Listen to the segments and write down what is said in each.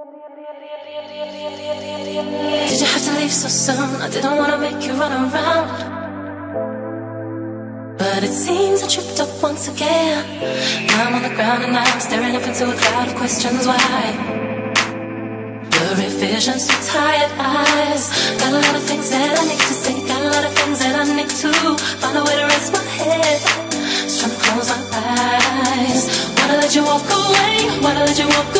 Did you have to leave so soon? I didn't wanna make you run around. But it seems I tripped up once again. I'm on the ground and I'm staring up into a cloud of questions. Why? Blurry vision, so tired eyes. Got a lot of things that I need to say. Got a lot of things that I need to find a way to rest my head. Just trying to close my eyes. Wanna let you walk away? Wanna let you walk away?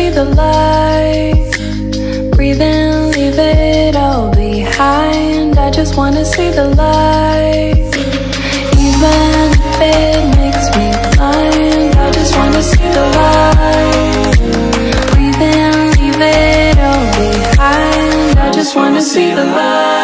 see the light. Breathe in, leave it all behind. I just wanna see the light. Even if it makes me blind, I just wanna see the light. Breathe in, leave it all behind. I just wanna see the light.